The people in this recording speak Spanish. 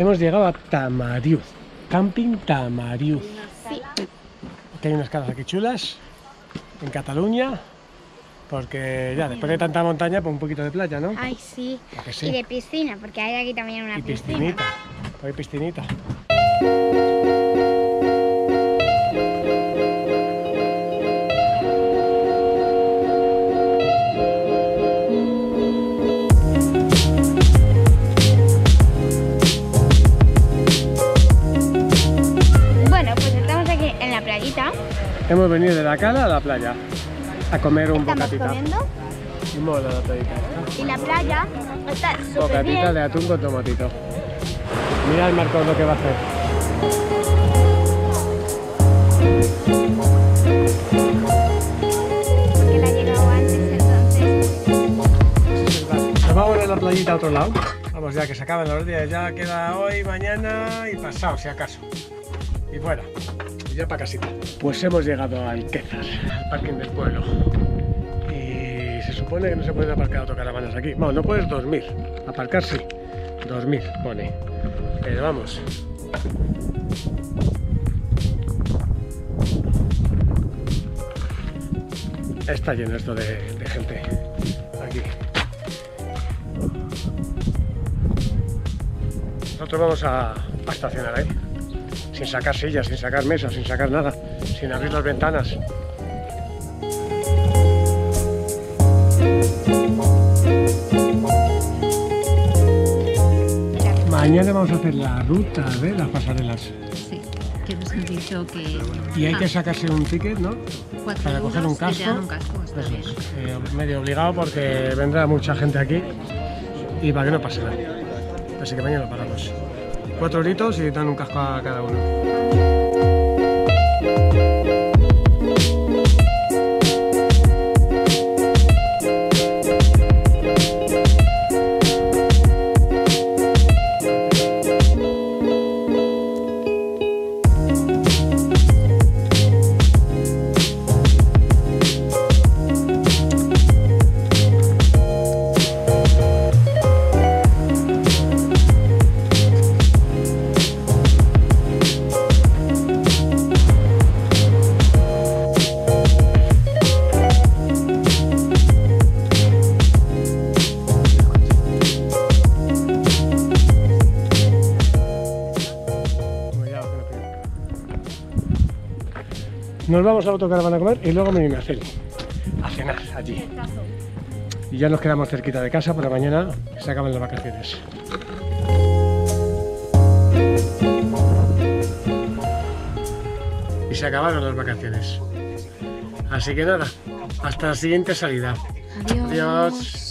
Hemos llegado a Tamariu, Camping Tamariu. Sí. Aquí hay unas casas aquí chulas, en Cataluña, porque ya después de tanta montaña, pues un poquito de playa, ¿no? Ay, sí. ¿A que sí? Y de piscina, porque hay aquí también una Y piscina. piscinita, hay piscinita. Hemos venido de la cala a la playa a comer un bocatita. comiendo. Y mola la playita. ¿no? Y la playa está súper Bocatita bien. de atún con tomatito. Mira el Marcos lo que va a hacer. Porque la ha llegado antes, entonces. Nos vamos a la playita a otro lado. Vamos ya que se acaban los días. Ya queda hoy, mañana y pasado, si acaso. Y fuera. Y ya para casita. Pues hemos llegado a Alquezar, al parking del pueblo. Y se supone que no se pueden aparcar autocaravanas aquí. Bueno, no puedes dormir. Aparcar sí. Dormir, pone. Pero vamos. Está lleno esto de, de gente aquí. Nosotros vamos a, a estacionar ahí, sin sacar sillas, sin sacar mesas, sin sacar nada, sin abrir las ventanas. Mañana vamos a hacer la ruta de las pasarelas Sí, que nos han dicho que... y hay que Ah, sacarse un ticket, ¿no? para coger un casco. un casco, está Eso bien. es, eh, medio obligado porque vendrá mucha gente aquí y para que no pase nada. Así que mañana lo pagamos. Cuatro gritos y dan un casco a cada uno. Nos vamos a autocaravana a comer y luego venimos a hacer a cenar allí. Y ya nos quedamos cerquita de casa para mañana se acaban las vacaciones. Y se acabaron las vacaciones. Así que nada, hasta la siguiente salida. Adiós. Adiós.